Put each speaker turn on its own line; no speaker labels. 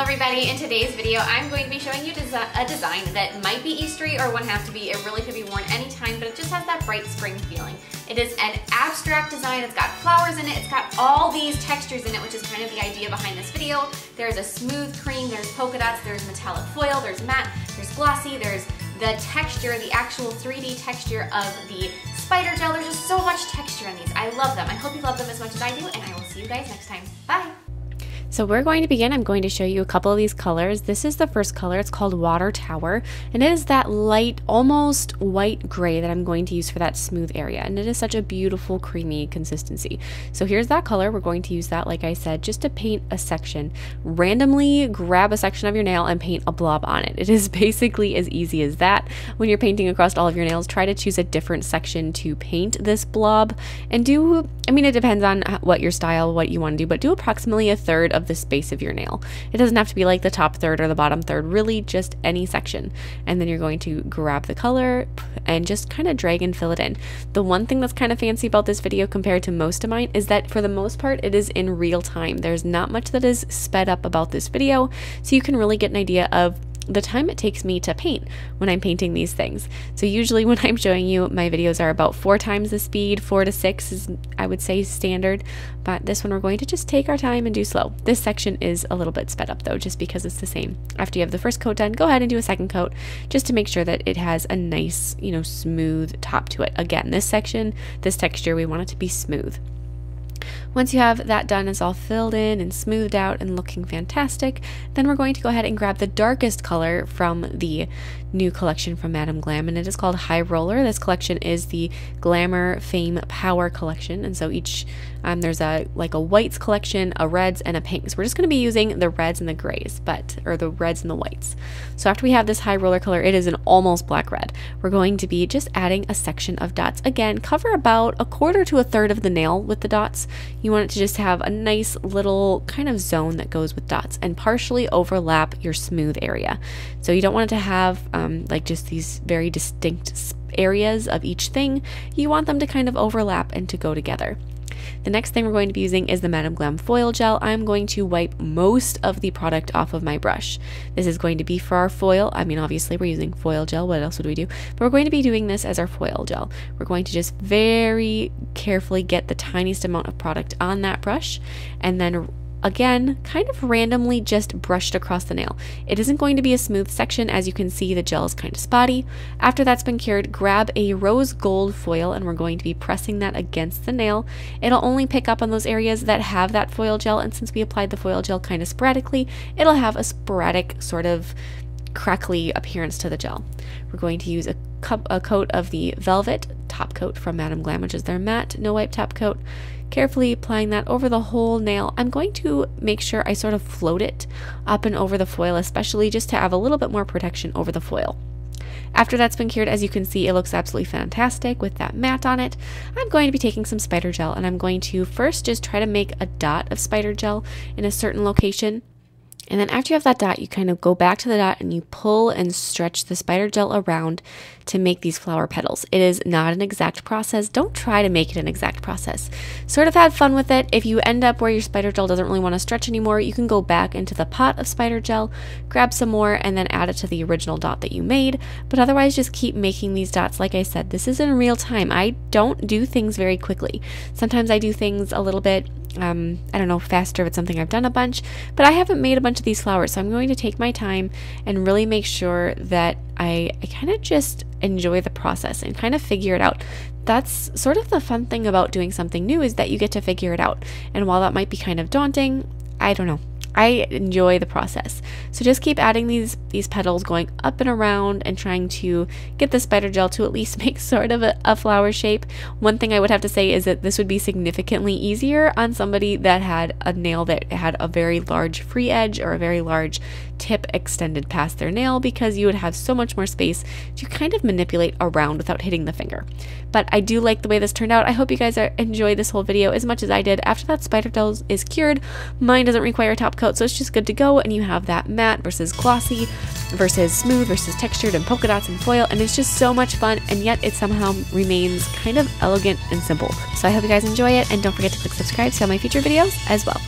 everybody. In today's video, I'm going to be showing you a design that might be Eastery or wouldn't have to be. It really could be worn anytime, but it just has that bright spring feeling. It is an abstract design. It's got flowers in it. It's got all these textures in it, which is kind of the idea behind this video. There's a smooth cream, there's polka dots, there's metallic foil, there's matte, there's glossy, there's the texture, the actual 3D texture of the spider gel. There's just so much texture in these. I love them. I hope you love them as much as I do, and I will see you guys next time. Bye!
So we're going to begin. I'm going to show you a couple of these colors. This is the first color. It's called Water Tower. And it is that light, almost white gray that I'm going to use for that smooth area. And it is such a beautiful, creamy consistency. So here's that color. We're going to use that, like I said, just to paint a section. Randomly grab a section of your nail and paint a blob on it. It is basically as easy as that. When you're painting across all of your nails, try to choose a different section to paint this blob. And do, I mean, it depends on uh, what your style, what you want to do, but do approximately a third of the space of your nail. It doesn't have to be like the top third or the bottom third, really just any section. And then you're going to grab the color and just kind of drag and fill it in. The one thing that's kind of fancy about this video compared to most of mine is that for the most part, it is in real time. There's not much that is sped up about this video, so you can really get an idea of the time it takes me to paint when I'm painting these things. So usually when I'm showing you, my videos are about four times the speed, four to six is I would say standard, but this one we're going to just take our time and do slow. This section is a little bit sped up though, just because it's the same. After you have the first coat done, go ahead and do a second coat just to make sure that it has a nice, you know, smooth top to it. Again, this section, this texture, we want it to be smooth. Once you have that done, it's all filled in and smoothed out and looking fantastic, then we're going to go ahead and grab the darkest color from the new collection from Madam Glam, and it is called High Roller. This collection is the Glamour Fame Power collection, and so each um, there's a like a whites collection, a reds, and a pinks. We're just going to be using the reds and the grays, but or the reds and the whites. So after we have this High Roller color, it is an almost black red. We're going to be just adding a section of dots. Again, cover about a quarter to a third of the nail with the dots. You want it to just have a nice little kind of zone that goes with dots and partially overlap your smooth area. So you don't want it to have um, like just these very distinct areas of each thing. You want them to kind of overlap and to go together. The next thing we're going to be using is the Madam Glam foil gel. I'm going to wipe most of the product off of my brush. This is going to be for our foil. I mean, obviously we're using foil gel. What else would we do? But we're going to be doing this as our foil gel. We're going to just very carefully get the tiniest amount of product on that brush and then again, kind of randomly just brushed across the nail. It isn't going to be a smooth section, as you can see the gel is kind of spotty. After that's been cured, grab a rose gold foil and we're going to be pressing that against the nail. It'll only pick up on those areas that have that foil gel, and since we applied the foil gel kind of sporadically, it'll have a sporadic sort of crackly appearance to the gel. We're going to use a, cup, a coat of the Velvet top coat from Madam Glam, which is their matte no wipe top coat carefully applying that over the whole nail. I'm going to make sure I sort of float it up and over the foil, especially just to have a little bit more protection over the foil. After that's been cured, as you can see, it looks absolutely fantastic with that matte on it. I'm going to be taking some spider gel and I'm going to first just try to make a dot of spider gel in a certain location and then after you have that dot, you kind of go back to the dot and you pull and stretch the spider gel around to make these flower petals. It is not an exact process. Don't try to make it an exact process. Sort of have fun with it. If you end up where your spider gel doesn't really want to stretch anymore, you can go back into the pot of spider gel, grab some more, and then add it to the original dot that you made. But otherwise, just keep making these dots. Like I said, this is in real time. I don't do things very quickly. Sometimes I do things a little bit um, I don't know, faster if it's something I've done a bunch, but I haven't made a bunch of these flowers, so I'm going to take my time and really make sure that I, I kind of just enjoy the process and kind of figure it out. That's sort of the fun thing about doing something new is that you get to figure it out. And while that might be kind of daunting, I don't know. I enjoy the process. So just keep adding these these petals going up and around and trying to get the spider gel to at least make sort of a, a, flower shape. One thing I would have to say is that this would be significantly easier on somebody that had a nail that had a very large free edge or a very large tip extended past their nail because you would have so much more space to kind of manipulate around without hitting the finger. But I do like the way this turned out. I hope you guys enjoy this whole video as much as I did. After that spider gel is cured, mine doesn't require top coat, so it's just good to go. And you have that matte versus glossy versus smooth versus textured and polka dots and foil. And it's just so much fun. And yet it somehow remains kind of elegant and simple. So I hope you guys enjoy it. And don't forget to click subscribe to all my future videos as well.